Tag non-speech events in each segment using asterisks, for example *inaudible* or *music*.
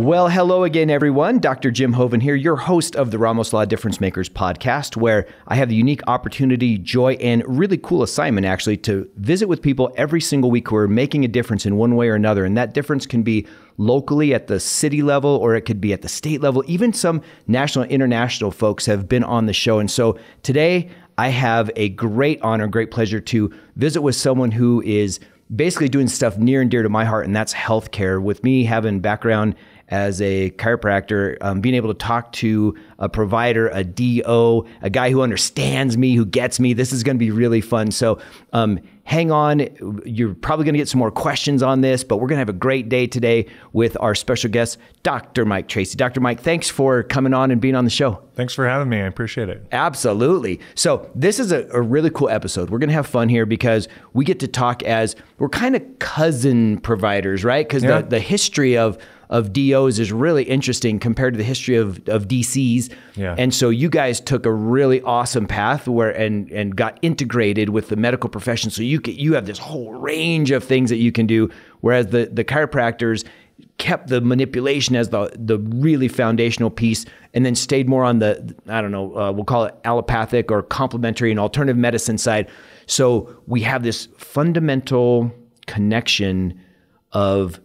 Well, hello again, everyone. Dr. Jim Hoven here, your host of the Ramos Law Difference Makers podcast, where I have the unique opportunity, joy, and really cool assignment actually to visit with people every single week who are making a difference in one way or another. And that difference can be locally at the city level or it could be at the state level. Even some national international folks have been on the show. And so today I have a great honor, great pleasure to visit with someone who is basically doing stuff near and dear to my heart, and that's healthcare. With me having background as a chiropractor, um, being able to talk to a provider, a DO, a guy who understands me, who gets me. This is going to be really fun. So um, hang on. You're probably going to get some more questions on this, but we're going to have a great day today with our special guest, Dr. Mike Tracy. Dr. Mike, thanks for coming on and being on the show. Thanks for having me. I appreciate it. Absolutely. So, this is a, a really cool episode. We're going to have fun here because we get to talk as we're kind of cousin providers, right? Because yeah. the, the history of of DOs is really interesting compared to the history of, of DCs. Yeah. And so you guys took a really awesome path where and and got integrated with the medical profession. So you can, you have this whole range of things that you can do. Whereas the the chiropractors kept the manipulation as the the really foundational piece, and then stayed more on the I don't know uh, we'll call it allopathic or complementary and alternative medicine side. So we have this fundamental connection of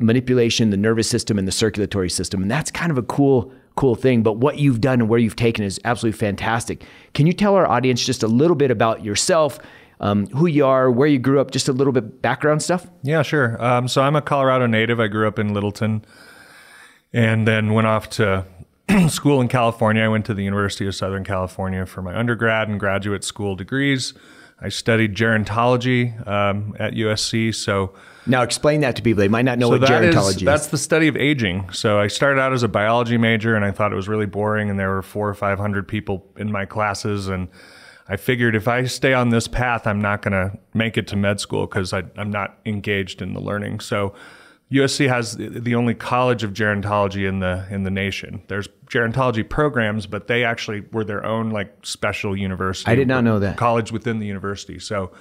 manipulation, the nervous system, and the circulatory system. And that's kind of a cool, cool thing. But what you've done and where you've taken is absolutely fantastic. Can you tell our audience just a little bit about yourself? Um, who you are, where you grew up, just a little bit background stuff? Yeah, sure. Um, so I'm a Colorado native. I grew up in Littleton and then went off to *clears throat* school in California. I went to the University of Southern California for my undergrad and graduate school degrees. I studied gerontology um, at USC. So now, explain that to people. They might not know so what gerontology is, is. That's the study of aging. So I started out as a biology major, and I thought it was really boring, and there were four or five hundred people in my classes, and I figured if I stay on this path, I'm not going to make it to med school because I'm not engaged in the learning. So USC has the only college of gerontology in the in the nation. There's gerontology programs, but they actually were their own like special university. I did not know that college within the university. So.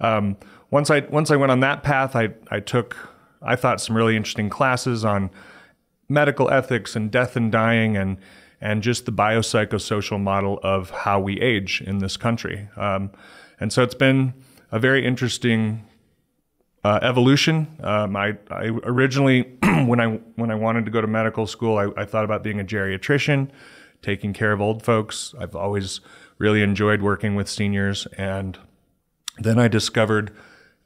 Um, once I once I went on that path, I I took I thought some really interesting classes on medical ethics and death and dying and and just the biopsychosocial model of how we age in this country. Um, and so it's been a very interesting uh, evolution. Um, I, I, originally, *clears throat* when I when I wanted to go to medical school, I, I, thought about being a geriatrician, taking care of old folks. I've always really enjoyed working with seniors, and then I discovered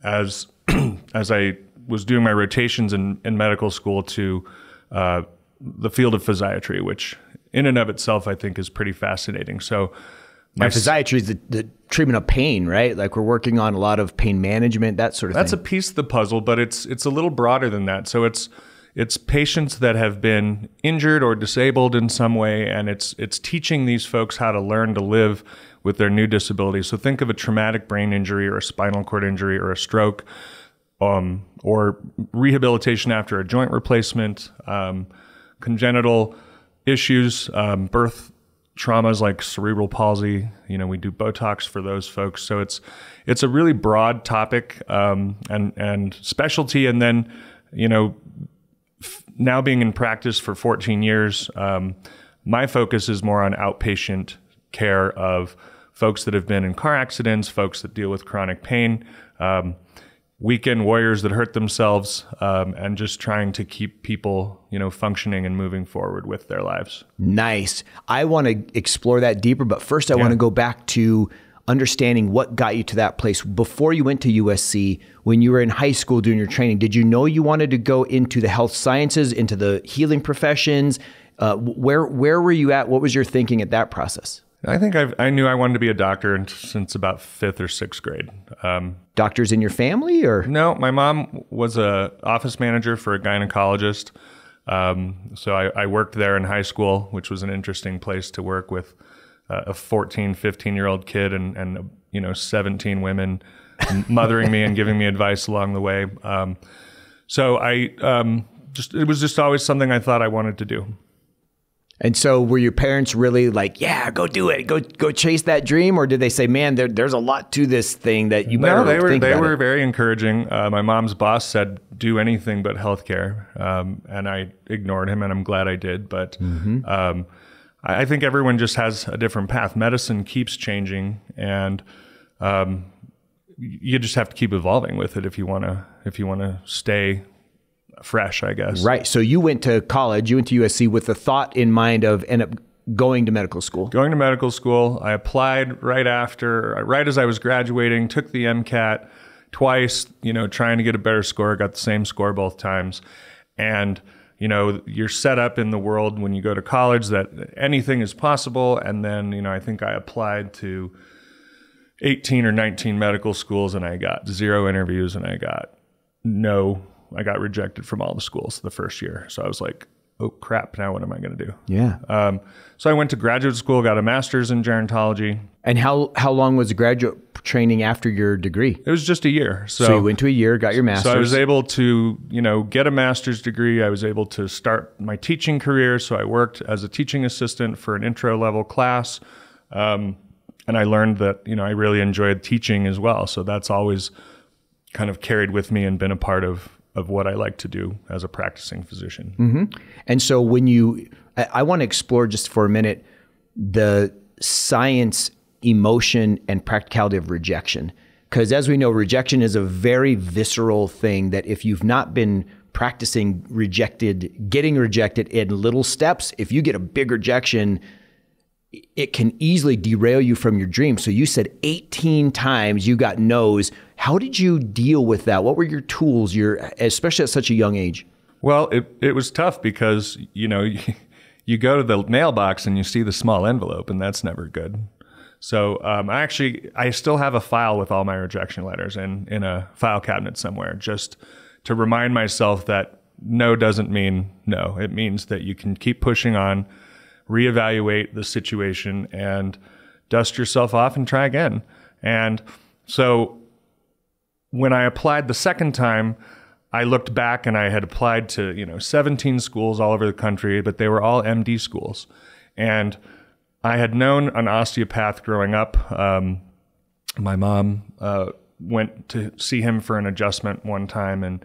as *clears throat* as I was doing my rotations in, in medical school to uh, the field of physiatry, which in and of itself I think is pretty fascinating. So my physiatry is the, the, treatment of pain, right? Like we're working on a lot of pain management, that sort of that's thing. That's a piece of the puzzle, but it's it's a little broader than that. So it's it's patients that have been injured or disabled in some way, and it's it's teaching these folks how to learn to live with their new disability. So think of a traumatic brain injury or a spinal cord injury or a stroke, um, or rehabilitation after a joint replacement, um, congenital issues, um, birth traumas like cerebral palsy. You know, we do Botox for those folks. So it's it's a really broad topic um, and and specialty. And then, you know, now being in practice for 14 years, um, my focus is more on outpatient care of folks that have been in car accidents, folks that deal with chronic pain, um, weekend warriors that hurt themselves, um, and just trying to keep people, you know, functioning and moving forward with their lives. Nice. I want to explore that deeper, but first I yeah. want to go back to understanding what got you to that place before you went to USC when you were in high school doing your training did you know you wanted to go into the health sciences into the healing professions uh, where where were you at what was your thinking at that process I think I've, i knew I wanted to be a doctor since about fifth or sixth grade. Um, Doctors in your family, or no? My mom was a office manager for a gynecologist, um, so I, I, worked there in high school, which was an interesting place to work with uh, a 14, 15 year old kid and and you know 17 women *laughs* mothering me and giving me advice along the way. Um, so I um, just it was just always something I thought I wanted to do. And so, were your parents really like, "Yeah, go do it, go go chase that dream," or did they say, "Man, there, there's a lot to this thing that you better"? No, they were they were it. very encouraging. Uh, my mom's boss said, "Do anything but healthcare," um, and I ignored him, and I'm glad I did. But mm-hmm. um, I, I, think everyone just has a different path. Medicine keeps changing, and um, you just have to keep evolving with it if you want to if you want to stay fresh, I guess. Right. So you went to college, you went to USC with the thought in mind of end up going to medical school. Going to medical school. I applied right after, right as I was graduating, took the MCAT twice, you know, trying to get a better score, got the same score both times. And, you know, you're set up in the world when you go to college that anything is possible. And then, you know, I think I applied to 18 or 19 medical schools and I got zero interviews and I got no I got rejected from all the schools the first year. So I was like, oh crap, now what am I going to do? Yeah. Um, so I went to graduate school, got a master's in gerontology. And how how long was the graduate training after your degree? It was just a year. So, so you went to a year, got your master's. So I was able to, you know, get a master's degree. I was able to start my teaching career. So I worked as a teaching assistant for an intro level class. Um, and I learned that, you know, I really enjoyed teaching as well. So that's always kind of carried with me and been a part of of what I like to do as a practicing physician. Mm-hmm. And so when you, I, I want to explore just for a minute the science, emotion, and practicality of rejection. Because as we know, rejection is a very visceral thing that if you've not been practicing rejected, getting rejected in little steps, if you get a big rejection, it can easily derail you from your dream. So you said 18 times you got no's. How did you deal with that? What were your tools, your especially at such a young age? Well, it, it was tough because, you know, you, *laughs* you go to the mailbox and you see the small envelope and that's never good. So um, I actually I still have a file with all my rejection letters in in a file cabinet somewhere, just to remind myself that no doesn't mean no. It means that you can keep pushing on reevaluate the situation and dust yourself off and try again. And so when I applied the second time, I looked back and I had applied to, you know, 17 schools all over the country, but they were all MD schools. And I had known an osteopath growing up. Um, my mom uh, went to see him for an adjustment one time, and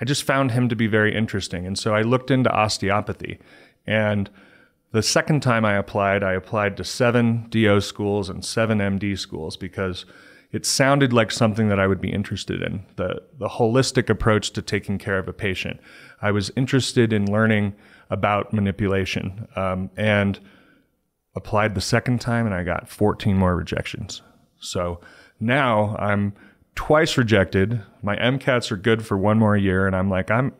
I just found him to be very interesting. And so I looked into osteopathy. And the second time I applied, I applied to seven DO schools and seven MD schools because it sounded like something that I would be interested in the, the holistic approach to taking care of a patient. I was interested in learning about manipulation um, and applied the second time, and I got 14 more rejections. So now I'm twice rejected. My MCATs are good for one more year, and I'm like, I'm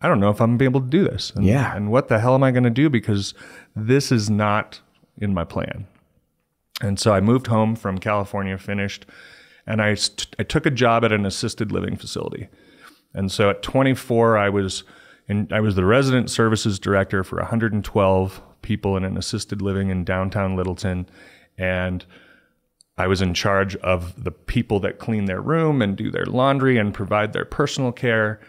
I don't know if I'm gonna be able to do this. And, yeah. And what the hell am I gonna do? Because this is not in my plan. And so I moved home from California, finished, and I, st- I took a job at an assisted living facility. And so at 24, I was in, I was the resident services director for 112 people in an assisted living in downtown Littleton, and I was in charge of the people that clean their room and do their laundry and provide their personal care.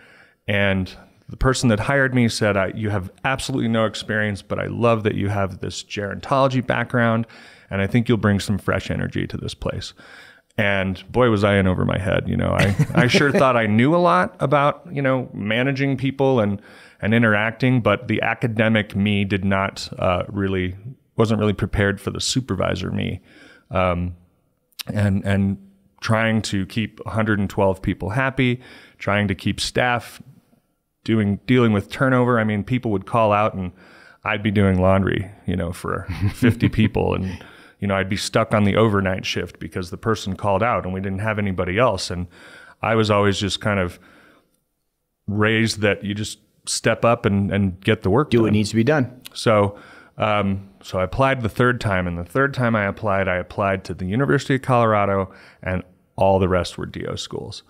And the person that hired me said, You have absolutely no experience, but I love that you have this gerontology background, and I think you'll bring some fresh energy to this place. And boy, was I in over my head. You know, I, I sure thought I knew a lot about, you know, managing people and, and interacting, but the academic me did not uh, really, wasn't really prepared for the supervisor me. Um, and, and trying to keep 112 people happy, trying to keep staff doing dealing with turnover. I mean, people would call out and I'd be doing laundry, you know, for *laughs* 50 people and you know, I'd be stuck on the overnight shift because the person called out and we didn't have anybody else and I was always just kind of raised that you just step up and, and get the work do done. what needs to be done. So um, so I applied the third time, and the third time I applied, I applied to the University of Colorado, and all the rest were DO schools.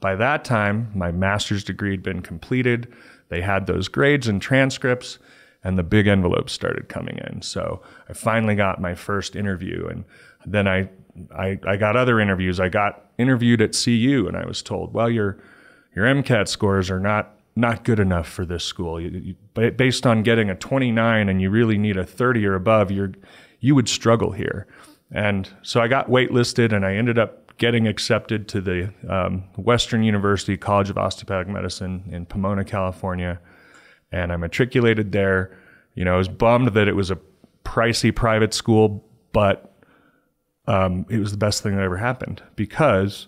By that time, my master's degree had been completed. They had those grades and transcripts, and the big envelopes started coming in. So I finally got my first interview, and then I, I, I got other interviews. I got interviewed at CU, and I was told, well, your, your MCAT scores are not not good enough for this school. You, you, based on getting a 29 and you really need a 30 or above, you're you would struggle here. And so I got waitlisted and I ended up getting accepted to the um, Western University College of Osteopathic Medicine in Pomona, California. And I matriculated there. You know, I was bummed that it was a pricey private school, but um, it was the best thing that ever happened because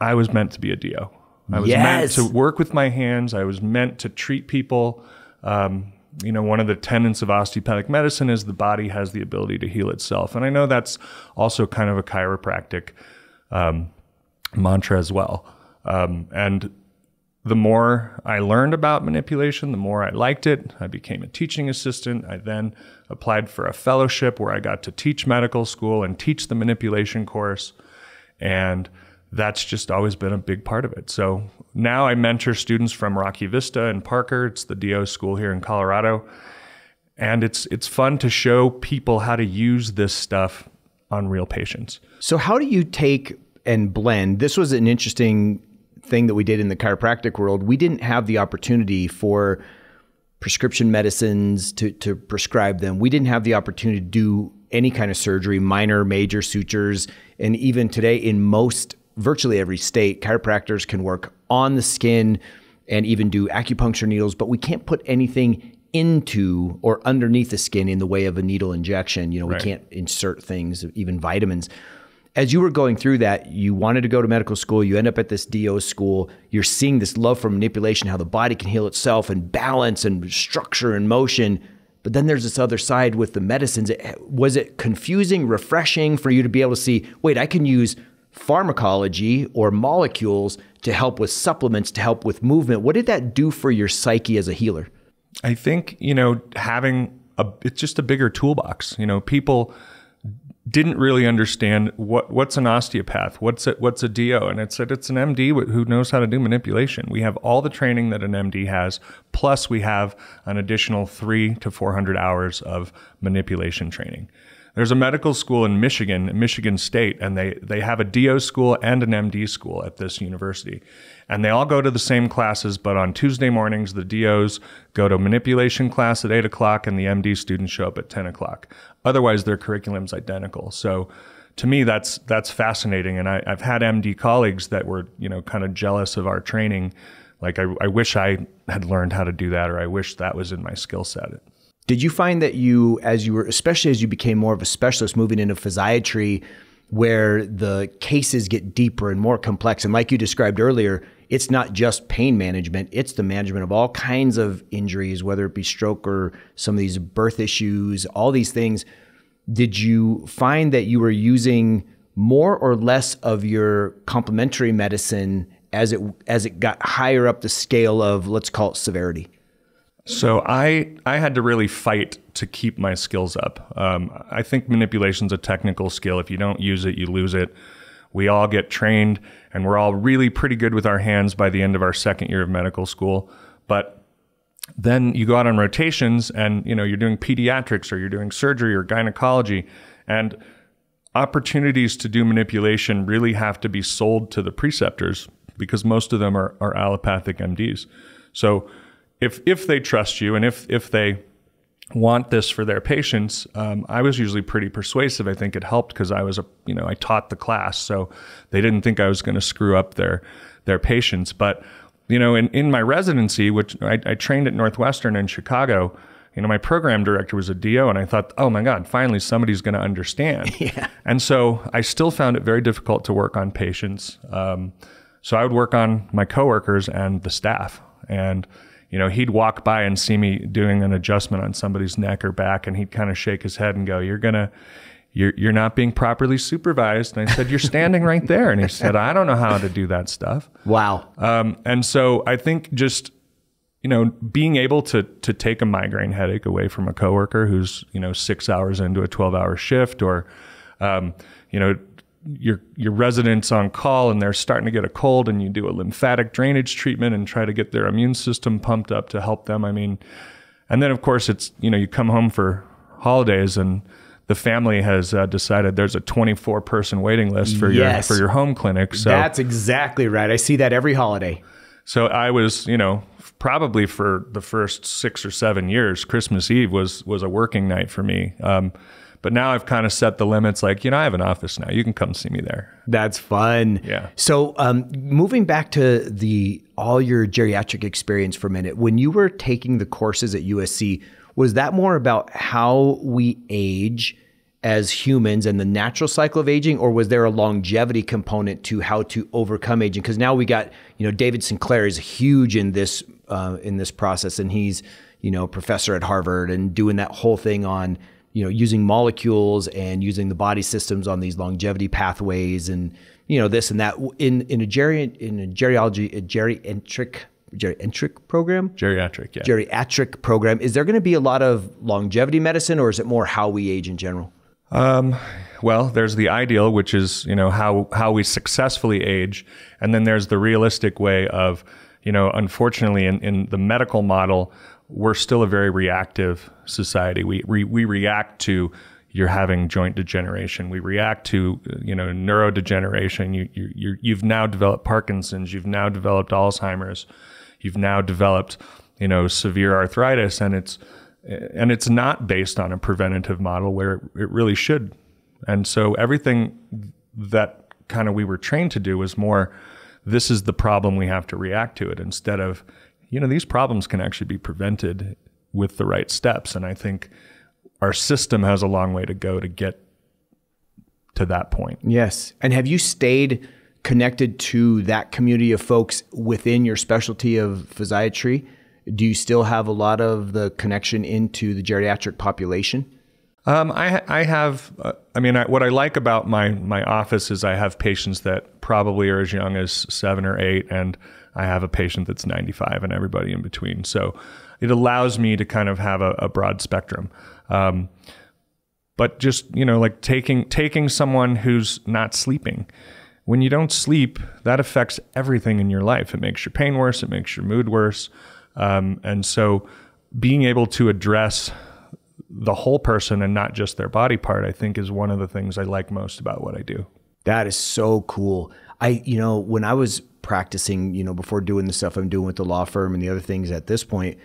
I was meant to be a DO. I was yes. meant to work with my hands. I was meant to treat people. Um, you know, one of the tenets of osteopathic medicine is the body has the ability to heal itself. And I know that's also kind of a chiropractic um, mantra as well. Um, and the more I learned about manipulation, the more I liked it. I became a teaching assistant. I then applied for a fellowship where I got to teach medical school and teach the manipulation course. And that's just always been a big part of it. So now I mentor students from Rocky Vista and Parker. It's the DO school here in Colorado. And it's it's fun to show people how to use this stuff on real patients. So how do you take and blend? This was an interesting thing that we did in the chiropractic world. We didn't have the opportunity for prescription medicines to to prescribe them. We didn't have the opportunity to do any kind of surgery, minor, major sutures, and even today in most virtually every state, chiropractors can work on the skin and even do acupuncture needles, but we can't put anything into or underneath the skin in the way of a needle injection. You know, right. we can't insert things, even vitamins. As you were going through that, you wanted to go to medical school, you end up at this DO school, you're seeing this love for manipulation, how the body can heal itself and balance and structure and motion. But then there's this other side with the medicines. Was it confusing, refreshing for you to be able to see, wait, I can use pharmacology or molecules to help with supplements, to help with movement. What did that do for your psyche as a healer? I think, you know, having a, it's just a bigger toolbox. You know, people didn't really understand what what's an osteopath, what's a, what's a DO, and it said it's an MD who knows how to do manipulation. We have all the training that an MD has, plus we have an additional three to four hundred hours of manipulation training. There's a medical school in Michigan, Michigan State, and they, they have a DO school and an MD school at this university. And they all go to the same classes, but on Tuesday mornings, the DOs go to manipulation class at 8 o'clock and the MD students show up at 10 o'clock. Otherwise, their curriculum's identical. So to me, that's, that's fascinating. And I, I've had MD colleagues that were, you know, kind of jealous of our training. Like, I, I wish I had learned how to do that, or I wish that was in my skill set. Did you find that you, as you were, especially as you became more of a specialist moving into physiatry, where the cases get deeper and more complex, and like you described earlier, it's not just pain management, it's the management of all kinds of injuries, whether it be stroke or some of these birth issues, all these things. Did you find that you were using more or less of your complementary medicine as it as it got higher up the scale of let's call it severity? So I I had to really fight to keep my skills up. Um, I think manipulation is a technical skill. If you don't use it, you lose it. We all get trained, and we're all really pretty good with our hands by the end of our second year of medical school. But then you go out on rotations, and you know you're doing pediatrics, or you're doing surgery, or gynecology, and opportunities to do manipulation really have to be sold to the preceptors because most of them are, are allopathic MDs. So if if they trust you and if if they want this for their patients, um, I was usually pretty persuasive. I think it helped because I was a you know I taught the class, so they didn't think I was going to screw up their their patients. But you know, in in my residency, which I, I trained at Northwestern in Chicago. You know, my program director was a DO, and I thought, oh my God, finally somebody's going to understand. *laughs* yeah. And so I still found it very difficult to work on patients. Um, so I would work on my coworkers and the staff. And you know, he'd walk by and see me doing an adjustment on somebody's neck or back, and he'd kind of shake his head and go, "You're gonna." You're, you're not being properly supervised. And I said, You're standing right there. And he said, I don't know how to do that stuff. Wow. Um, and so I think just you know, being able to to take a migraine headache away from a coworker who's you know six hours into a twelve hour shift, or um, you know, your your residents on call and they're starting to get a cold and you do a lymphatic drainage treatment and try to get their immune system pumped up to help them. I mean, and then of course it's you know you come home for holidays and the family has uh, decided there's a 24 person waiting list for yes. your for your home clinic. So that's exactly right. I see that every holiday. So I was, you know, probably for the first six or seven years, Christmas Eve was was a working night for me. Um, but now I've kind of set the limits. Like, you know, I have an office now. You can come see me there. That's fun. Yeah. So, um, moving back to the all your geriatric experience for a minute, when you were taking the courses at USC, was that more about how we age? as humans and the natural cycle of aging or was there a longevity component to how to overcome aging because now we got you know david sinclair is huge in this uh, in this process and he's you know professor at harvard and doing that whole thing on you know using molecules and using the body systems on these longevity pathways and you know this and that. In in a geri in a geriology a geriatric geriatric program? Geriatric yeah. Geriatric program. Is there going to be a lot of longevity medicine or is it more how we age in general? Um, well, there's the ideal, which is you know how how we successfully age, and then there's the realistic way of you know unfortunately in, in the medical model we're still a very reactive society. We we, we react to you're having joint degeneration. We react to you know neurodegeneration. You you you've now developed Parkinson's. You've now developed Alzheimer's. You've now developed you know severe arthritis, and it's and it's not based on a preventative model where it really should. And so everything that kind of we were trained to do was more this is the problem we have to react to it instead of you know these problems can actually be prevented with the right steps and I think our system has a long way to go to get to that point. Yes. And have you stayed connected to that community of folks within your specialty of physiatry? do you still have a lot of the connection into the geriatric population? Um, I, I have. Uh, I mean, I, what I like about my my office is I have patients that probably are as young as seven or eight, and I have a patient that's 95, and everybody in between. So it allows me to kind of have a, a broad spectrum. Um, but just you know, like taking taking someone who's not sleeping. When you don't sleep, that affects everything in your life. It makes your pain worse. It makes your mood worse. Um, and so being able to address the whole person and not just their body part, I think is one of the things I like most about what I do. That is so cool. I, you know, when I was practicing, you know, before doing the stuff I'm doing with the law firm and the other things at this point,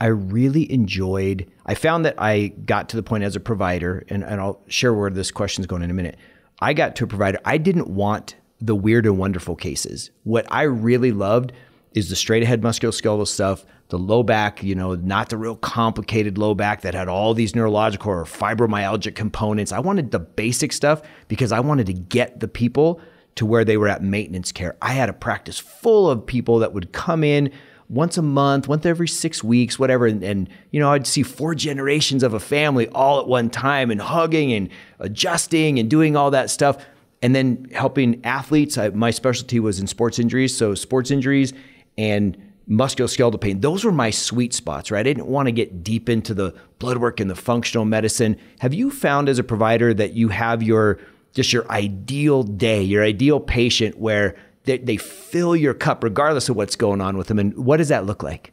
I really enjoyed, I found that I got to the point as a provider, and, and I'll share where this question is going in a minute. I got to a provider, I didn't want the weird and wonderful cases. What I really loved is the straight ahead musculoskeletal stuff, the low back, you know, not the real complicated low back that had all these neurological or fibromyalgic components. I wanted the basic stuff because I wanted to get the people to where they were at maintenance care. I had a practice full of people that would come in once a month, once every six weeks, whatever. And, and, you know, I'd see four generations of a family all at one time and hugging and adjusting and doing all that stuff. And then helping athletes. I, my specialty was in sports injuries. So, sports injuries and musculoskeletal pain. Those were my sweet spots, right? I didn't want to get deep into the blood work and the functional medicine. Have you found as a provider that you have your just your ideal day, your ideal patient where they, they fill your cup regardless of what's going on with them? And what does that look like?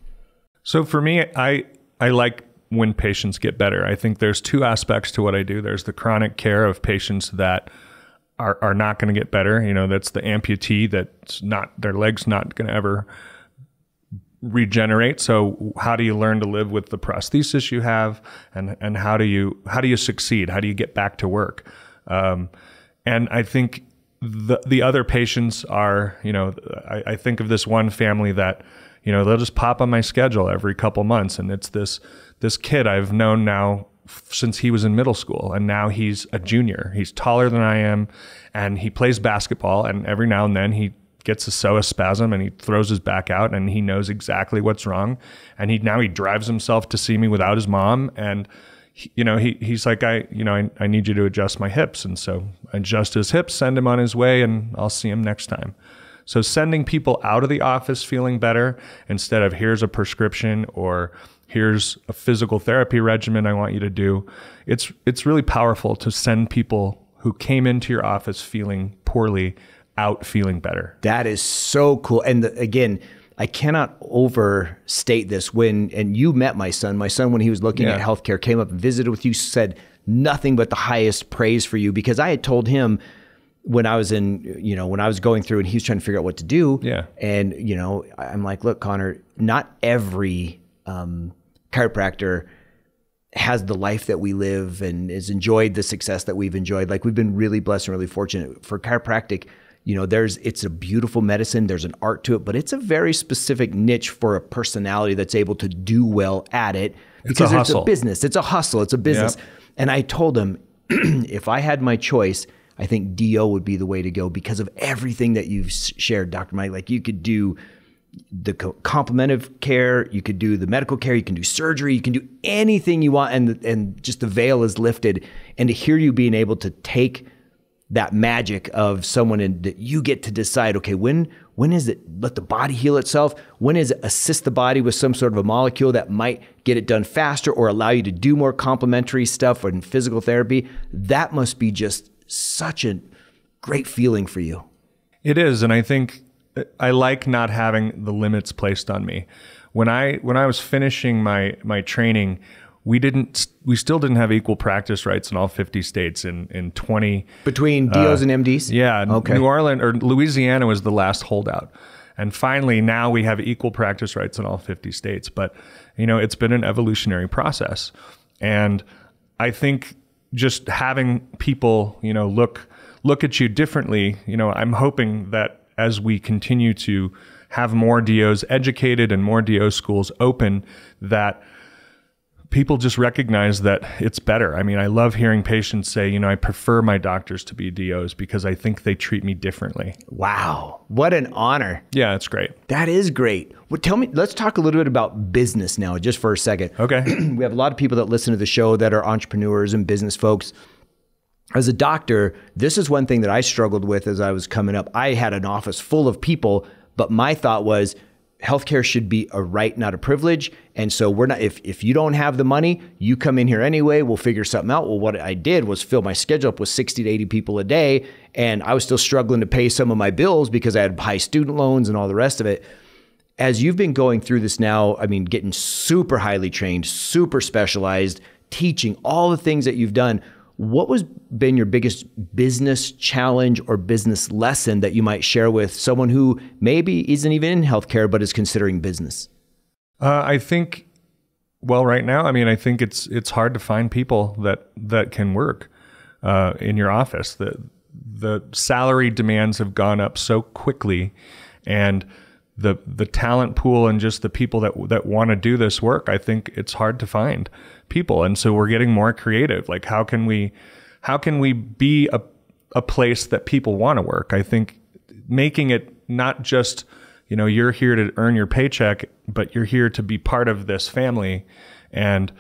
So for me, I I like when patients get better. I think there's two aspects to what I do. There's the chronic care of patients that are, are not going to get better. You know, that's the amputee that's not their legs not going to ever regenerate. So how do you learn to live with the prosthesis you have, and and how do you how do you succeed? How do you get back to work? Um, and I think the the other patients are, you know, I, I think of this one family that, you know, they'll just pop on my schedule every couple months, and it's this this kid I've known now since he was in middle school and now he's a junior. He's taller than I am and he plays basketball and every now and then he gets a psoas spasm and he throws his back out and he knows exactly what's wrong. And he now he drives himself to see me without his mom. And he, you know he he's like I you know I, I need you to adjust my hips. And so adjust his hips send him on his way and I'll see him next time. So sending people out of the office feeling better instead of here's a prescription or here's a physical therapy regimen I want you to do. It's it's really powerful to send people who came into your office feeling poorly out feeling better. That is so cool. And the, again, I cannot overstate this. When and you met my son, my son when he was looking yeah. at healthcare came up and visited with you, said nothing but the highest praise for you because I had told him when I was in, you know, when I was going through and he was trying to figure out what to do. Yeah. And, you know, I'm like, look, Connor, not every um, chiropractor has the life that we live and has enjoyed the success that we've enjoyed. Like we've been really blessed and really fortunate for chiropractic. You know, there's it's a beautiful medicine. There's an art to it, but it's a very specific niche for a personality that's able to do well at it because it's a, it's a business. It's a hustle. It's a business. Yep. And I told him, *clears throat* if I had my choice, I think DO would be the way to go because of everything that you've shared, Dr. Mike. Like you could do the complementive care, you could do the medical care, you can do surgery, you can do anything you want, and and just the veil is lifted. And to hear you being able to take that magic of someone and that you get to decide, okay, when when is it let the body heal itself? When is it assist the body with some sort of a molecule that might get it done faster or allow you to do more complementary stuff or physical therapy? That must be just such a great feeling for you. It is, and I think I like not having the limits placed on me. When I when I was finishing my my training, we didn't we still didn't have equal practice rights in all 50 states in in 20 between DOs uh, and MDs. Yeah, okay. New Orleans or Louisiana was the last holdout. And finally now we have equal practice rights in all 50 states, but you know, it's been an evolutionary process. And I think just having people, you know, look look at you differently, you know, I'm hoping that as we continue to have more DOs educated and more DO schools open, that people just recognize that it's better. I mean, I love hearing patients say, you know, I prefer my doctors to be DOs because I think they treat me differently. Wow. What an honor. Yeah, it's great. That is great. Well, tell me, let's talk a little bit about business now, just for a second. *clears throat* Okay. *clears throat* we have a lot of people that listen to the show that are entrepreneurs and business folks as a doctor, this is one thing that I struggled with as I was coming up. I had an office full of people, but my thought was healthcare should be a right, not a privilege. And so we're not if if you don't have the money, you come in here anyway, we'll figure something out. Well, what I did was fill my schedule up with 60 to 80 people a day, and I was still struggling to pay some of my bills because I had high student loans and all the rest of it. As you've been going through this now, I mean, getting super highly trained, super specialized, teaching all the things that you've done, what was been your biggest business challenge or business lesson that you might share with someone who maybe isn't even in healthcare but is considering business? Uh, I think, well, right now, I mean, I think it's it's hard to find people that that can work uh, in your office. The the salary demands have gone up so quickly, and the the talent pool and just the people that that want to do this work, I think it's hard to find people. And so we're getting more creative. Like how can we how can we be a a place that people want to work? I think making it not just, you know, you're here to earn your paycheck, but you're here to be part of this family and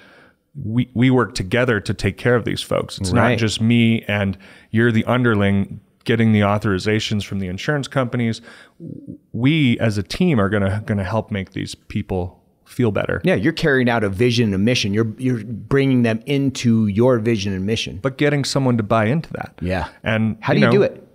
we we work together to take care of these folks. It's right. not just me and you're the underling getting the authorizations from the insurance companies. We as a team are going to going to help make these people feel better. Yeah, you're carrying out a vision and a mission. You're you're bringing them into your vision and mission. But getting someone to buy into that. Yeah. And how do you, know, do it?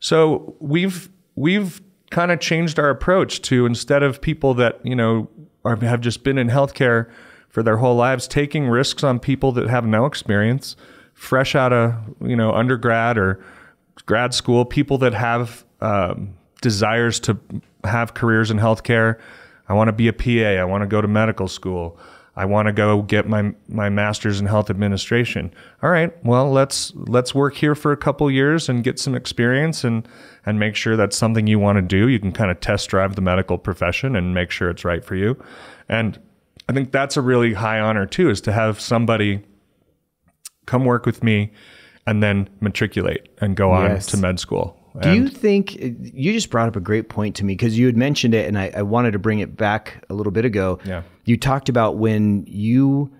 So we've we've kind of changed our approach to instead of people that you know are, have just been in healthcare for their whole lives, taking risks on people that have no experience, fresh out of you know undergrad or grad school, people that have um, desires to have careers in healthcare. I want to be a PA. I want to go to medical school. I want to go get my my master's in health administration. All right, well let's let's work here for a couple years and get some experience and and make sure that's something you want to do. You can kind of test drive the medical profession and make sure it's right for you. And I think that's a really high honor too, is to have somebody come work with me and then matriculate and go on yes. to med school. Do you think you just brought up a great point to me because you had mentioned it and I, I, wanted to bring it back a little bit ago. Yeah. You talked about when you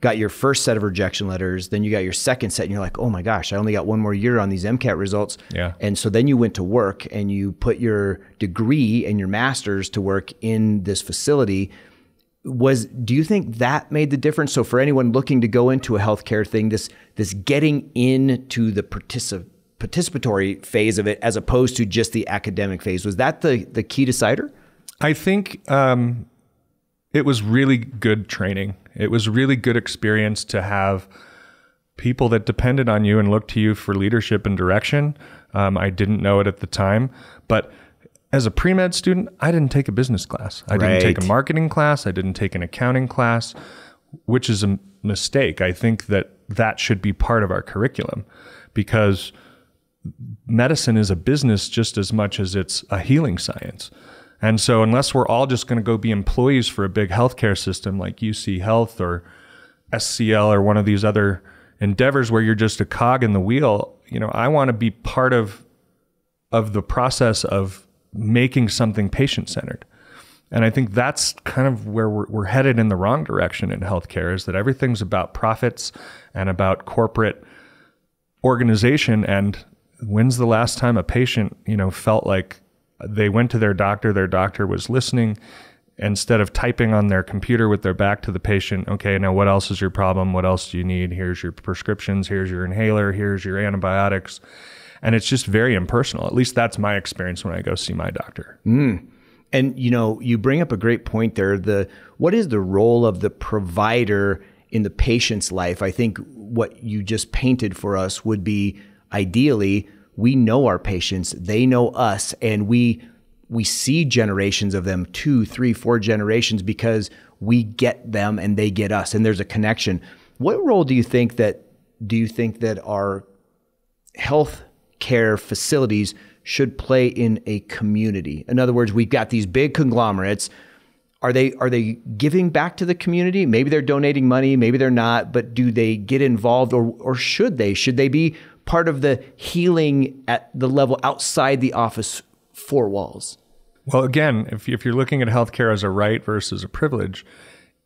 got your first set of rejection letters, then you got your second set, and you're like, oh my gosh, I only got one more year on these MCAT results. Yeah. And so then you went to work and you put your degree and your master's to work in this facility was do you think that made the difference so for anyone looking to go into a healthcare thing this this getting into the particip- participatory phase of it as opposed to just the academic phase was that the the key decider i think um, it was really good training it was really good experience to have people that depended on you and looked to you for leadership and direction Um, I didn't know it at the time, but as a pre med student, I didn't take a business class. I didn't take a marketing class. I didn't take an accounting class, which is a mistake. I think that that should be part of our curriculum because medicine is a business just as much as it's a healing science. And so, unless we're all just going to go be employees for a big healthcare system like UC Health or SCL or one of these other endeavors where you're just a cog in the wheel, you know, I want to be part of of the process of making something patient centered. And I think that's kind of where we're, we're headed in the wrong direction in healthcare is that everything's about profits and about corporate organization. And when's the last time a patient, you know, felt like they went to their doctor, their doctor was listening instead of typing on their computer with their back to the patient, okay, now what else is your problem? What else do you need? Here's your prescriptions, here's your inhaler, here's your antibiotics. And it's just very impersonal. At least that's my experience when I go see my doctor. Mm. And you know, you bring up a great point there. The what is the role of the provider in the patient's life? I think what you just painted for us would be ideally we know our patients, they know us, and we we see generations of them, two, three, four generations, because we get them and they get us, and there's a connection. What role do you think that do you think that our health care facilities should play in a community? In other words, we've got these big conglomerates. Are they are they giving back to the community? Maybe they're donating money, maybe they're not, but do they get involved or or should they? Should they be part of the healing at the level outside the office four walls? Well, again, if, if you're looking at healthcare as a right versus a privilege,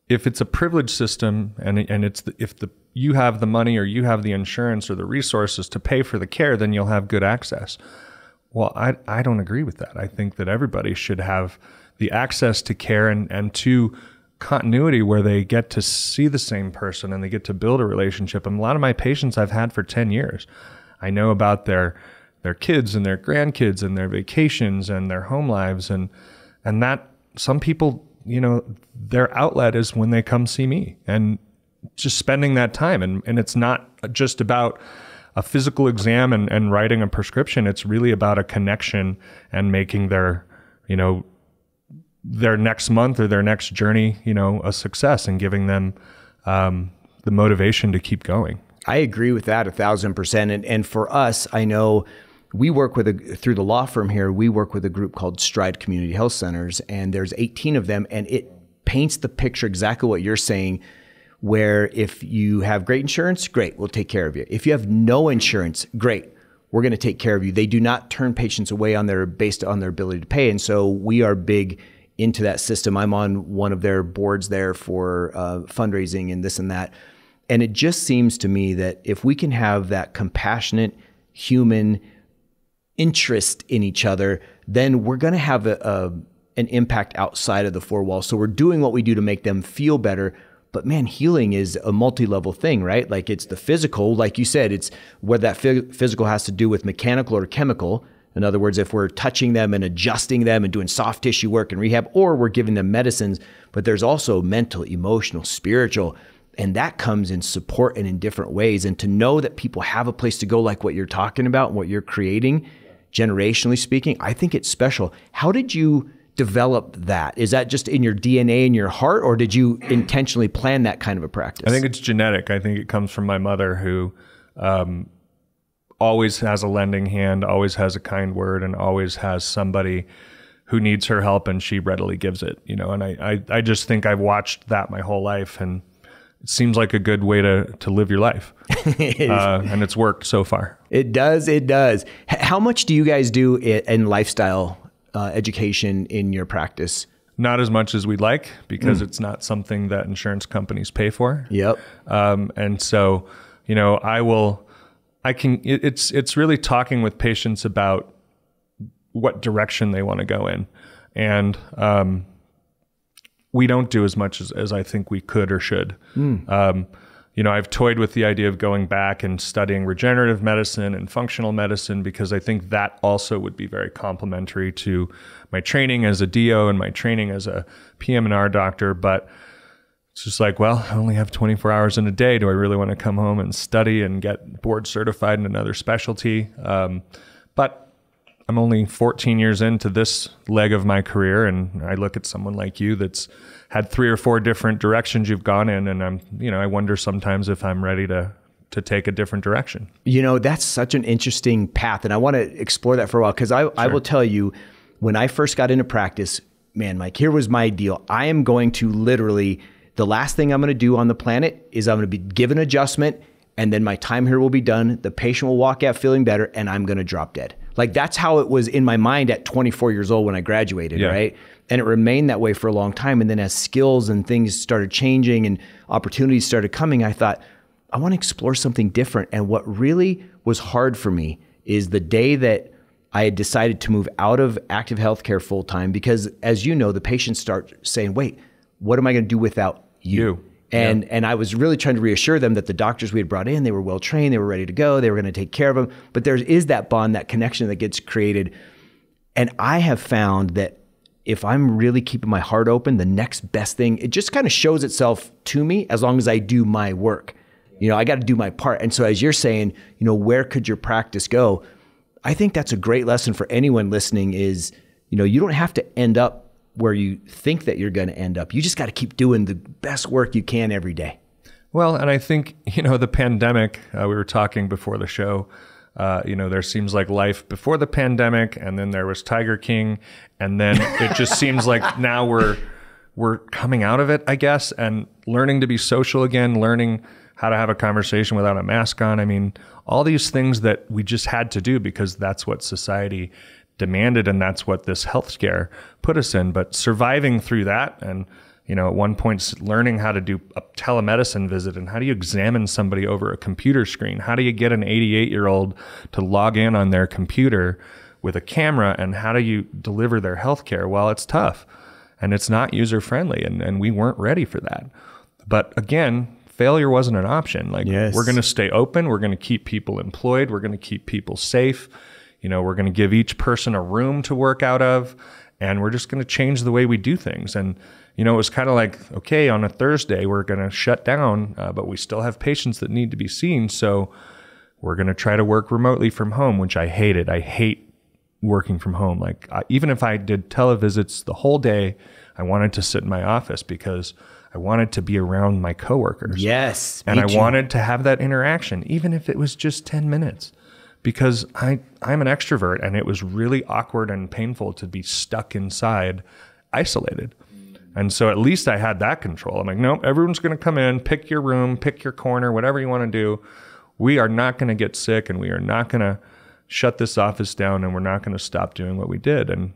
if it's a privilege system and and it's the, if the you have the money or you have the insurance or the resources to pay for the care, then you'll have good access. Well, I I don't agree with that. I think that everybody should have the access to care and and to continuity where they get to see the same person and they get to build a relationship. And a lot of my patients I've had for 10 years. I know about their their kids and their grandkids and their vacations and their home lives and and that some people you know their outlet is when they come see me and just spending that time and and it's not just about a physical exam and, and writing a prescription it's really about a connection and making their you know their next month or their next journey you know a success and giving them um, the motivation to keep going. I agree with that a thousand percent. And, and for us, I know we work with a through the law firm here we work with a group called stride community health centers and there's 18 of them and it paints the picture exactly what you're saying where if you have great insurance great we'll take care of you. If you have no insurance great we're going to take care of you. They do not turn patients away on their based on their ability to pay. And so we are big into that system i'm on one of their boards there for uh, fundraising and this and that and it just seems to me that if we can have that compassionate human interest in each other, then we're going to have a, a, an impact outside of the four walls. So we're doing what we do to make them feel better. But man, healing is a multi-level thing, right? Like it's the physical, like you said, it's whether that physical has to do with mechanical or chemical. In other words, if we're touching them and adjusting them and doing soft tissue work and rehab, or we're giving them medicines, but there's also mental, emotional, spiritual, and that comes in support and in different ways. And to know that people have a place to go, like what you're talking about, and what you're creating, generationally speaking, I think it's special. How did you develop that? Is that just in your DNA in your heart, or did you intentionally plan that kind of a practice? I think it's genetic. I think it comes from my mother who um, always has a lending hand, always has a kind word, and always has somebody who needs her help and she readily gives it, you know, and I, I, I just think I've watched that my whole life and it seems like a good way to to live your life, *laughs* uh, and it's worked so far. It does. It does. H- how much do you guys do in lifestyle uh, education in your practice? Not as much as we'd like because mm. it's not something that insurance companies pay for. Yep. Um, and so, you know, I will. I can. It, it's it's really talking with patients about what direction they want to go in, and um, we don't do as much as, as I think we could or should. Mm. Um, you know, I've toyed with the idea of going back and studying regenerative medicine and functional medicine because I think that also would be very complementary to my training as a DO and my training as a PM&R doctor. But it's just like, well, I only have 24 hours in a day. Do I really want to come home and study and get board certified in another specialty? Um, But I'm only 14 years into this leg of my career, and I look at someone like you that's had three or four different directions you've gone in, and I'm, you know, I wonder sometimes if I'm ready to to take a different direction. You know, that's such an interesting path, and I want to explore that for a while because I, sure. I will tell you, when I first got into practice, man, Mike, here was my deal. I am going to literally the last thing I'm going to do on the planet is I'm going to be given adjustment and then my time here will be done. The patient will walk out feeling better and I'm going to drop dead. Like that's how it was in my mind at 24 years old when I graduated, yeah. right? And it remained that way for a long time. And then as skills and things started changing and opportunities started coming, I thought, I want to explore something different. And what really was hard for me is the day that I had decided to move out of active healthcare full time because, as you know, the patients start saying, wait, what am I going to do without you? you. And yeah. and I was really trying to reassure them that the doctors we had brought in, they were well trained, they were ready to go, they were going to take care of them. But there is that bond, that connection that gets created. And I have found that if I'm really keeping my heart open, the next best thing, it just kind of shows itself to me as long as I do my work. You know, I got to do my part. And so as you're saying, you know, where could your practice go? I think that's a great lesson for anyone listening is, you know, you don't have to end up where you think that you're going to end up. You just got to keep doing the best work you can every day. Well, and I think, you know, the pandemic, uh, we were talking before the show, uh, you know, there seems like life before the pandemic, and then there was Tiger King, and then it just *laughs* seems like now we're we're coming out of it, I guess, and learning to be social again, learning how to have a conversation without a mask on. I mean, all these things that we just had to do because that's what society demanded and that's what this health scare put us in. But surviving through that and you know at one point learning how to do a telemedicine visit and how do you examine somebody over a computer screen? How do you get an 88 year old to log in on their computer with a camera and how do you deliver their health care? Well it's tough and it's not user friendly and, and we weren't ready for that. But again failure wasn't an option. Like yes. we're going to stay open we're going to keep people employed we're going to keep people safe you know, we're going to give each person a room to work out of, and we're just going to change the way we do things. And, you know, it was kind of like, okay, on a Thursday, we're going to shut down, uh, but we still have patients that need to be seen. So we're going to try to work remotely from home, which I hated. I hate working from home. Like, I, even if I did televisits the whole day, I wanted to sit in my office because I wanted to be around my coworkers. Yes. And I too. wanted to have that interaction, even if it was just 10 minutes because I I'm an extrovert and it was really awkward and painful to be stuck inside isolated. And so at least I had that control. I'm like, nope, everyone's going to come in, pick your room, pick your corner, whatever you want to do. We are not going to get sick and we are not going to shut this office down and we're not going to stop doing what we did. And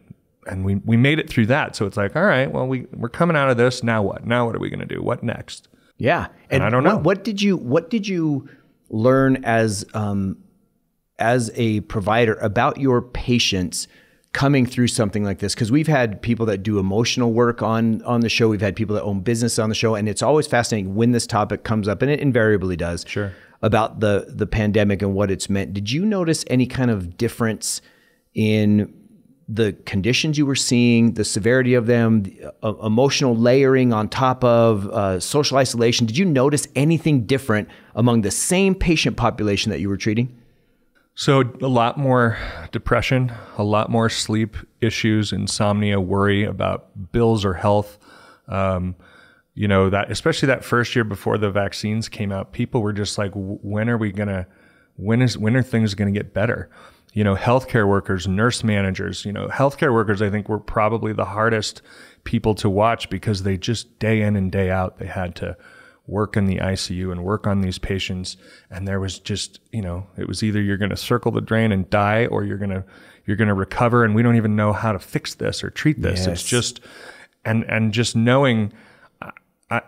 and we, we made it through that. So it's like, all right, well, we, we're coming out of this. Now what? Now what are we going to do? What next? Yeah. And, and I don't know. What, what, did you, what did you learn as, um, as a provider about your patients coming through something like this because we've had people that do emotional work on on the show we've had people that own business on the show and it's always fascinating when this topic comes up and it invariably does sure about the the pandemic and what it's meant did you notice any kind of difference in the conditions you were seeing, the severity of them, the, uh, emotional layering on top of uh, social isolation. Did you notice anything different among the same patient population that you were treating? So, a lot more depression, a lot more sleep issues, insomnia, worry about bills or health. Um, you know, that especially that first year before the vaccines came out, people were just like, when are we going to, when is, when are things going to get better? You know, healthcare workers, nurse managers, you know, healthcare workers, I think were probably the hardest people to watch because they just day in and day out, they had to, work in the ICU and work on these patients. And there was just, you know, it was either you're going to circle the drain and die or you're going to, you're going to recover. And we don't even know how to fix this or treat this. Yes. It's just, and, and just knowing, I,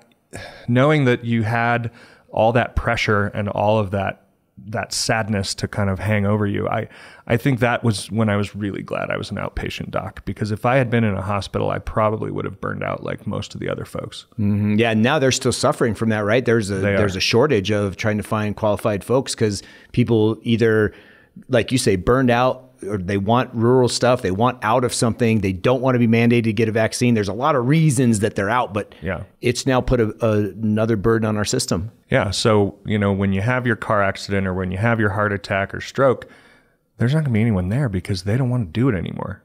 knowing that you had all that pressure and all of that that sadness to kind of hang over you. I I think that was when I was really glad I was an outpatient doc because if I had been in a hospital, I probably would have burned out like most of the other folks. Mm-hmm. Yeah, now they're still suffering from that, right? There's a they there's are. a shortage of trying to find qualified folks because people either, like you say, burned out or they want rural stuff, they want out of something, they don't want to be mandated to get a vaccine. There's a lot of reasons that they're out, but yeah. it's now put a, a, another burden on our system. Yeah. So, you know, when you have your car accident or when you have your heart attack or stroke, there's not going to be anyone there because they don't want to do it anymore.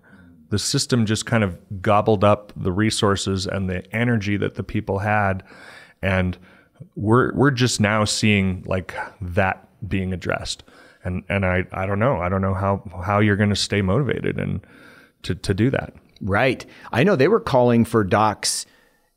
The system just kind of gobbled up the resources and the energy that the people had, and we're we're just now seeing like that being addressed. And and I I don't know I don't know how how you're going to stay motivated and to to do that. Right. I know they were calling for docs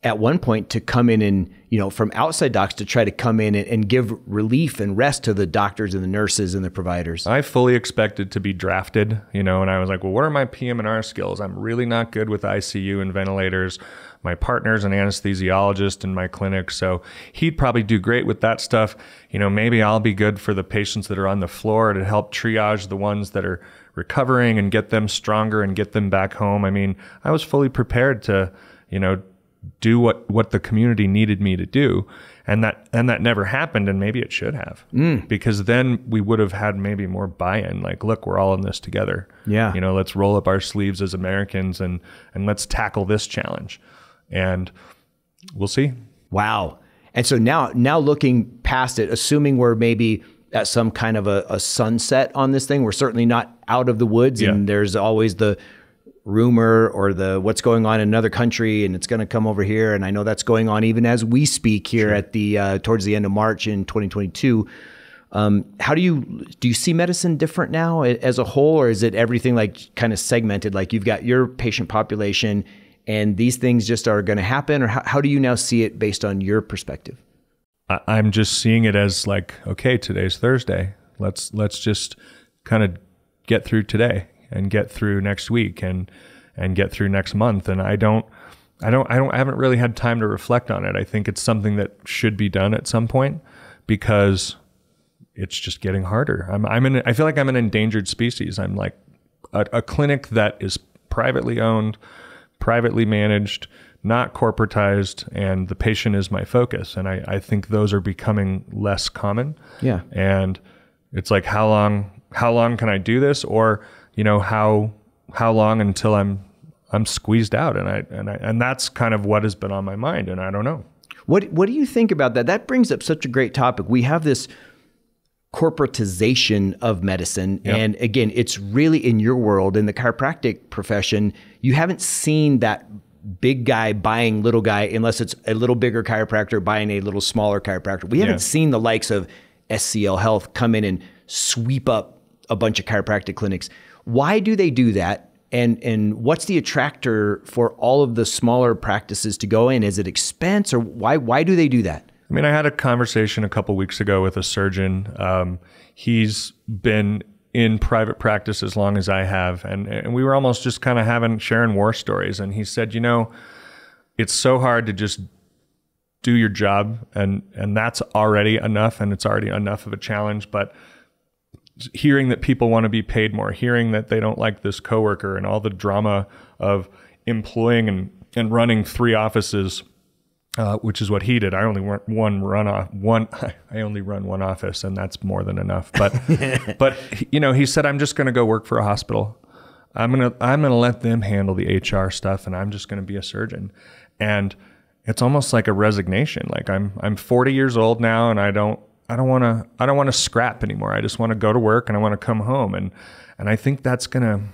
at one point to come in and you know from outside docs to try to come in and, and, give relief and rest to the doctors and the nurses and the providers i fully expected to be drafted you know and i was like well what are my pm&r skills i'm really not good with icu and ventilators my partner's an anesthesiologist in my clinic. So he'd probably do great with that stuff. You know maybe i'll be good for the patients that are on the floor to help triage the ones that are recovering and get them stronger and get them back home. I mean i was fully prepared to you know do what what the community needed me to do. And that and that never happened and maybe it should have. Mm. because then we would have had maybe more buy-in like look we're all in this together. Yeah. You know let's roll up our sleeves as americans and and let's tackle this challenge and we'll see. Wow. And so now now looking past it assuming we're maybe at some kind of a, a sunset on this thing we're certainly not out of the woods yeah. and there's always the rumor or the what's going on in another country and it's going to come over here. And I know that's going on even as we speak here sure. at the uh, towards the end of March in 2022 um, how do you do you see medicine different now as a whole or is it everything like kind of segmented? Like you've got your patient population and these things just are going to happen or how, how do you now see it based on your perspective I'm just seeing it as like okay today's Thursday let's let's just kind of get through today and get through next week and and get through next month. And I don't I don't I don't I haven't really had time to reflect on it. I think it's something that should be done at some point because it's just getting harder. I'm I'm in I feel like I'm an endangered species. I'm like a, a clinic that is privately owned, privately managed, not corporatized, and the patient is my focus. And I, I think those are becoming less common. Yeah. And it's like how long how long can I do this? Or you know how how long until I'm I'm squeezed out and I and I and that's kind of what has been on my mind and I don't know. What what do you think about that? That brings up such a great topic. We have this corporatization of medicine yep. and again it's really in your world in the chiropractic profession you haven't seen that big guy buying little guy unless it's a little bigger chiropractor buying a little smaller chiropractor. We haven't seen the likes of SCL Health come in and sweep up a bunch of chiropractic clinics. Why do they do that? And and what's the attractor for all of the smaller practices to go in? Is it expense or why why do they do that? I mean, I had a conversation a couple weeks ago with a surgeon. Um, he's been in private practice as long as I have, and and we were almost just kind of having sharing war stories. And he said, you know, it's so hard to just do your job, and and that's already enough, and it's already enough of a challenge, but hearing that people want to be paid more, hearing that they don't like this coworker, and all the drama of employing and, and running three offices, uh, which is what he did. I only run one run off one. *laughs* I only run one office, and that's more than enough. But *laughs* but you know, he said, "I'm just going to go work for a hospital. I'm gonna I'm gonna let them handle the HR stuff, and I'm just going to be a surgeon." And it's almost like a resignation. Like I'm I'm 40 years old now, and I don't I don't want to I don't want to scrap anymore. I just want to go to work and I want to come home and and I think that's going to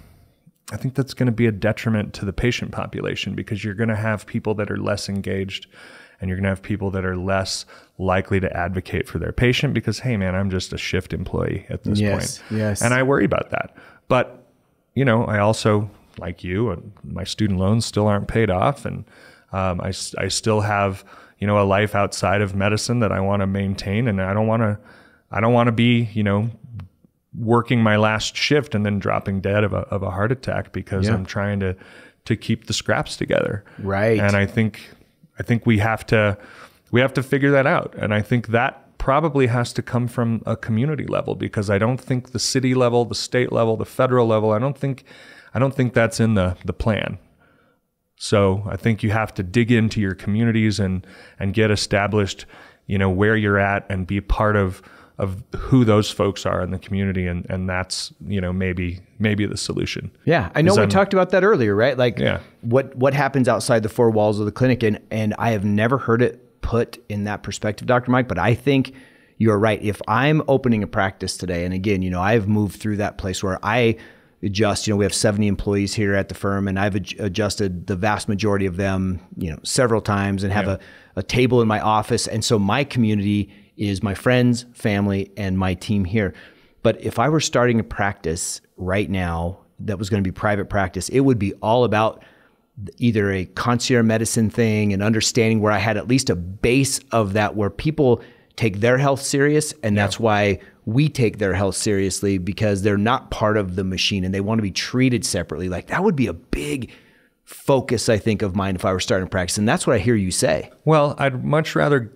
I think that's going to be a detriment to the patient population because you're going to have people that are less engaged and you're going to have people that are less likely to advocate for their patient because hey man, I'm just a shift employee at this yes, point. Yes. And I worry about that. But you know, I also like you, uh, my student loans still aren't paid off and um, I, I still have you know a life outside of medicine that I want to maintain, and I don't want to I don't want to be you know working my last shift and then dropping dead of a of a heart attack because yeah. I'm trying to to keep the scraps together. Right. And I think I think we have to we have to figure that out, and I think that probably has to come from a community level because I don't think the city level, the state level, the federal level, I don't think I don't think that's in the the plan. So I think you have to dig into your communities and and get established, you know, where you're at and be part of of who those folks are in the community and and that's you know maybe maybe the solution yeah i know we I'm, talked about that earlier right like yeah. what what happens outside the four walls of the clinic and and i have never heard it put in that perspective dr mike but i think you're right. If I'm opening a practice today, and again, you know, I've moved through that place where I adjust. You know, we have 70 employees here at the firm, and I've ad- adjusted the vast majority of them, you know, several times, and have yeah. a, a table in my office. And so my community is my friends, family, and my team here. But if I were starting a practice right now that was going to be private practice, it would be all about either a concierge medicine thing and understanding where I had at least a base of that where people take their health serious and yeah. that's why we take their health seriously because they're not part of the machine and they want to be treated separately. Like that would be a big focus, I think, of mine if I were starting practice. And that's what I hear you say. Well, I'd much rather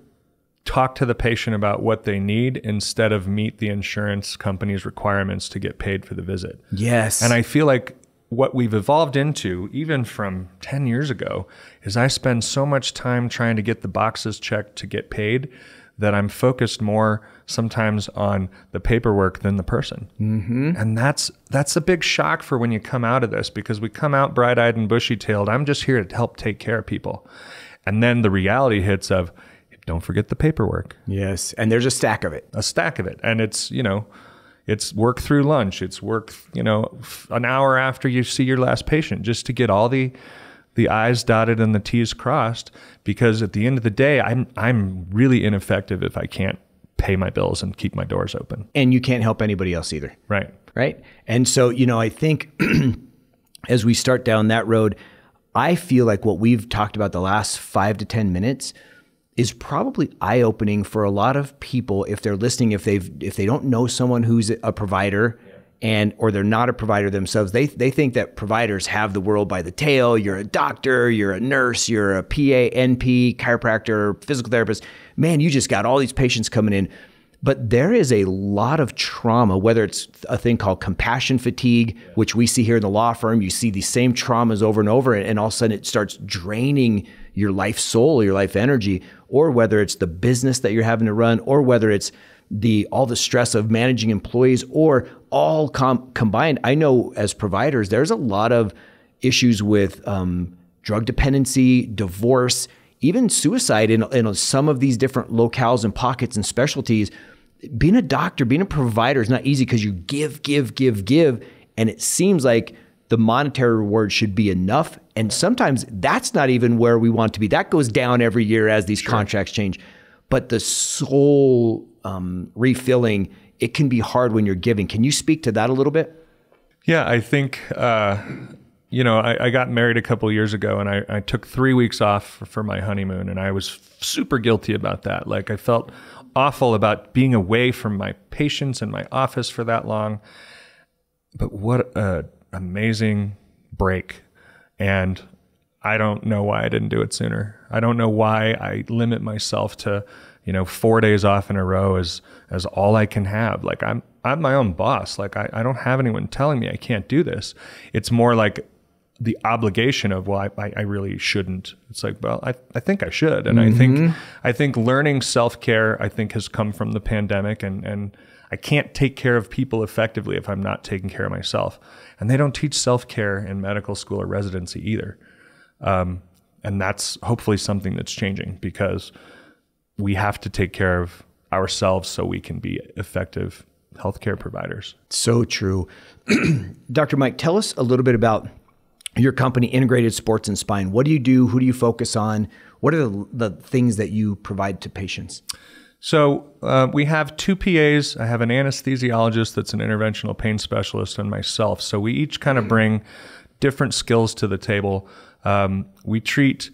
talk to the patient about what they need instead of meet the insurance company's requirements to get paid for the visit. Yes. And I feel like what we've evolved into, even from 10 years ago, is I spend so much time trying to get the boxes checked to get paid that I'm focused more sometimes on the paperwork than the person. Mm-hmm. And that's that's a big shock for when you come out of this because we come out bright-eyed and bushy-tailed. I'm just here to help take care of people. And then the reality hits of don't forget the paperwork. Yes, and there's a stack of it. A stack of it. And it's, you know, it's work through lunch. It's work, you know, an hour after you see your last patient just to get all the the I's dotted and the T's crossed because at the end of the day, I'm I'm really ineffective if I can't pay my bills and keep my doors open. And you can't help anybody else either. Right. Right. And so, you know, I think *clears throat* as we start down that road, I feel like what we've talked about the last five to 10 minutes is probably eye opening for a lot of people if they're listening, if they've, if they don't know someone who's a provider and or they're not a provider themselves. They they think that providers have the world by the tail. You're a doctor you're a nurse you're a PA NP chiropractor physical therapist. Man you just got all these patients coming in. But there is a lot of trauma whether it's a thing called compassion fatigue which we see here in the law firm. You see these same traumas over and over and all of a sudden it starts draining your life soul your life energy or whether it's the business that you're having to run or whether it's the all the stress of managing employees or all com- combined i know as providers there's a lot of issues with um, drug dependency divorce even suicide in, in some of these different locales and pockets and specialties. Being a doctor being a provider is not easy because you give give give give and it seems like the monetary reward should be enough and sometimes that's not even where we want to be that goes down every year as these sure. contracts change but the soul um, refilling, it can be hard when you're giving. Can you speak to that a little bit? Yeah, I think, uh, you know, I, I, got married a couple years ago and I, I took three weeks off for, for, my honeymoon and I was super guilty about that. Like I felt awful about being away from my patients and my office for that long. But what an amazing break. And I don't know why I didn't do it sooner. I don't know why I limit myself to you know, four days off in a row as as all I can have. Like I'm I'm my own boss. Like I, I don't have anyone telling me I can't do this. It's more like the obligation of well I, I really shouldn't it's like well I, I think I should and mm-hmm. I think mm-hmm. I think learning self-care I think has come from the pandemic and and I can't take care of people effectively if I'm not taking care of myself and they don't teach self-care in medical school or residency either um, and that's hopefully something that's changing because we have to take care of ourselves so we can be effective healthcare providers. So true. *clears throat* Dr. Mike, tell us a little bit about your company, Integrated Sports and Spine. What do you do? Who do you focus on? What are the, the things that you provide to patients? So uh, we have two PAs. I have an anesthesiologist that's an interventional pain specialist, and myself. So we each kind of bring different skills to the table. Um, we treat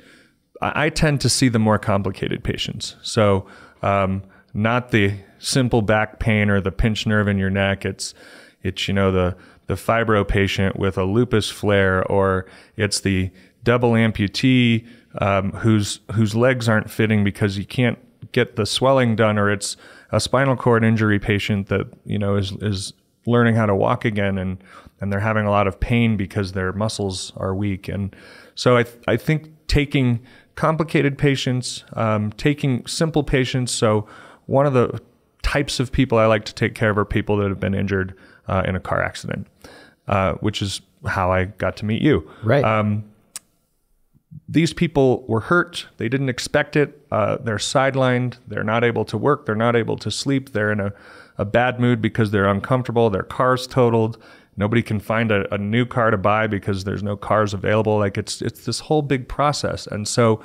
I tend to see the more complicated patients. So, um, not the simple back pain or the pinched nerve in your neck. It's, it's you know the the fibro patient with a lupus flare, or it's the double amputee um, whose whose legs aren't fitting because you can't get the swelling done, or it's a spinal cord injury patient that you know is is learning how to walk again and and they're having a lot of pain because their muscles are weak and so I th- I think taking complicated patients, um, taking simple patients. So, one of the types of people I like to take care of are people that have been injured uh, in a car accident, uh, which is how I got to meet you. Right. Um, these people were hurt. They didn't expect it. Uh, they're sidelined. They're not able to work. They're not able to sleep. They're in a, a bad mood because they're uncomfortable. Their car's totaled. Nobody can find a, a new car to buy because there's no cars available. Like it's it's this whole big process. And so,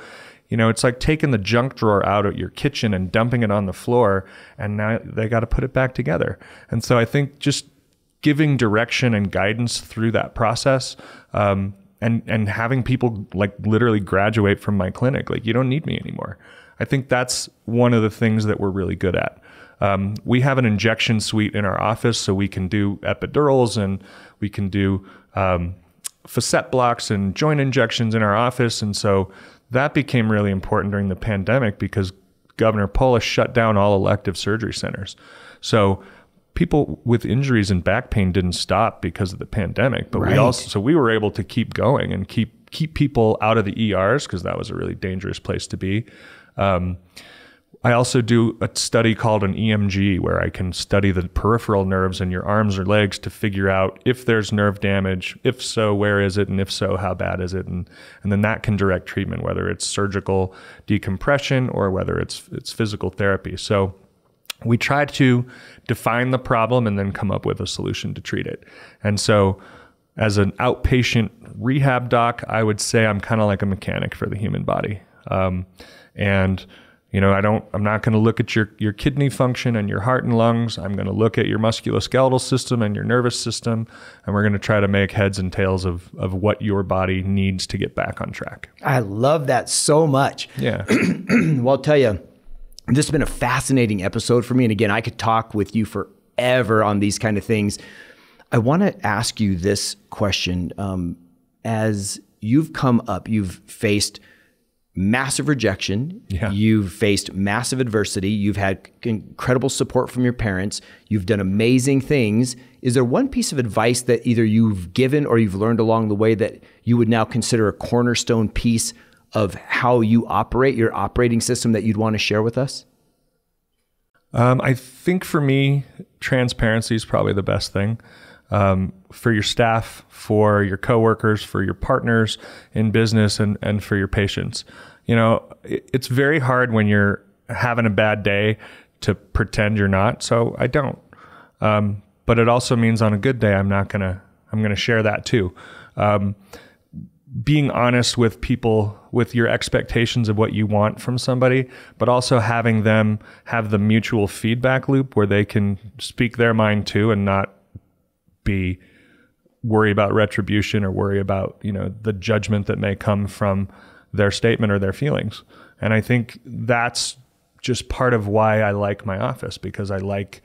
you know, it's like taking the junk drawer out of your kitchen and dumping it on the floor, and now they got to put it back together. And so I think just giving direction and guidance through that process um, and and having people like literally graduate from my clinic like you don't need me anymore. I think that's one of the things that we're really good at. Um, we have an injection suite in our office so we can do epidurals and we can do um, facet blocks and joint injections in our office. And so that became really important during the pandemic because governor polis shut down all elective surgery centers. So people with injuries and back pain didn't stop because of the pandemic, but right. we also so we were able to keep going and keep keep people out of the ERs because that was a really dangerous place to be. Um, I also do a study called an EMG where I can study the peripheral nerves in your arms or legs to figure out if there's nerve damage. If so, where is it? And if so, how bad is it? And, and then that can direct treatment, whether it's surgical decompression or whether it's, it's physical therapy. So we try to define the problem and then come up with a solution to treat it. And so, as an outpatient rehab doc, I would say I'm kind of like a mechanic for the human body. Um, and you know, I don't. I'm not going to look at your your kidney function and your heart and lungs. I'm going to look at your musculoskeletal system and your nervous system, and we're going to try to make heads and tails of of what your body needs to get back on track. I love that so much. Yeah. *clears throat* well, I'll tell you this has been a fascinating episode for me. And again, I could talk with you forever on these kind of things. I want to ask you this question. Um, as you've come up, you've faced massive rejection, yeah. you've faced massive adversity, you've had incredible support from your parents, you've done amazing things. Is there one piece of advice that either you've given or you've learned along the way that you would now consider a cornerstone piece of how you operate, your operating system that you'd want to share with us? Um, I think for me, transparency is probably the best thing. Um, for your staff, for your coworkers, for your partners in business, and, and for your patients. You know, it, it's very hard when you're having a bad day to pretend you're not. So I don't. Um, but it also means on a good day, I'm not gonna. I'm gonna share that too. Um, being honest with people with your expectations of what you want from somebody, but also having them have the mutual feedback loop where they can speak their mind too and not be worry about retribution or worry about, you know, the judgment that may come from their statement or their feelings. And I think that's just part of why I like my office because I like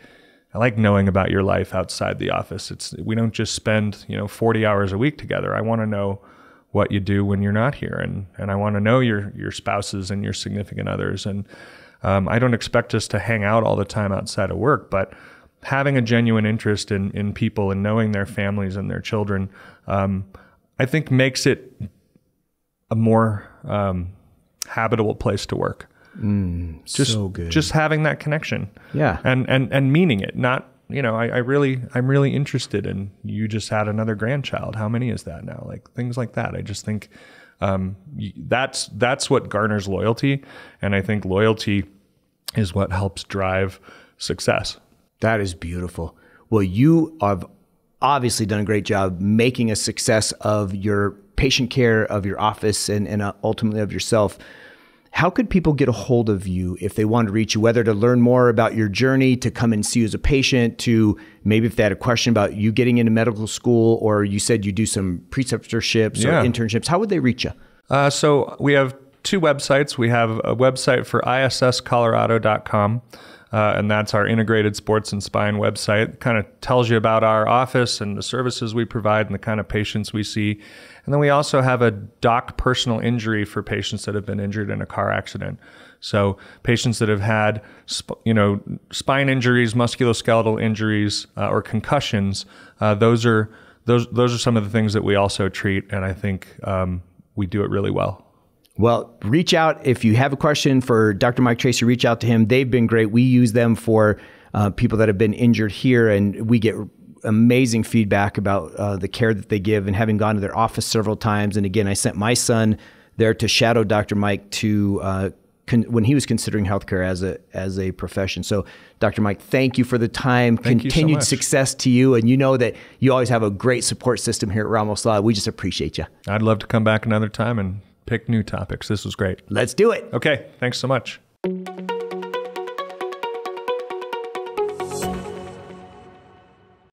I like knowing about your life outside the office. It's we don't just spend, you know, 40 hours a week together. I want to know what you do when you're not here, and and I want to know your your spouses and your significant others, and um, I don't expect us to hang out all the time outside of work, but having a genuine interest in in people and knowing their families and their children, um, I think makes it a more um, habitable place to work. Mm, just, so good. Just having that connection. Yeah. And and and meaning it, not you know, I, I, really, I'm really interested in you just had another grandchild. How many is that now? Like things like that. I just think um, that's that's what garners loyalty, and I think loyalty is what helps drive success. That is beautiful. Well, you have obviously done a great job making a success of your patient care, of your office, and, and uh, ultimately of yourself. How could people get a hold of you if they want to reach you, whether to learn more about your journey, to come and see you as a patient, to maybe if they had a question about you getting into medical school, or you said you do some preceptorships yeah. or internships, how would they reach you? Uh, so we have two websites. We have a website for isscolorado.com. Uh, and that's our integrated sports and spine website. Kind of tells you about our office and the services we provide and the kind of patients we see. And then we also have a doc personal injury for patients that have been injured in a car accident. So patients that have had, you know, spine injuries, musculoskeletal injuries, uh, or concussions, uh, those are those those are some of the things that we also treat, and I think um, we do it really well. Well, reach out if you have a question for Dr. Mike Tracy. Reach out to him. They've been great. We use them for uh, people that have been injured here, and we get amazing feedback about uh, the care that they give. And having gone to their office several times, and again, I sent my son there to shadow Dr. Mike to uh, con- when he was considering healthcare as a as a profession. So, Dr. Mike, thank you for the time. Thank Continued so success to you, and you know that you always have a great support system here at Ramos Law. We just appreciate you. I'd love to come back another time and pick new topics. This was great. Let's do it. Okay. Thanks so much.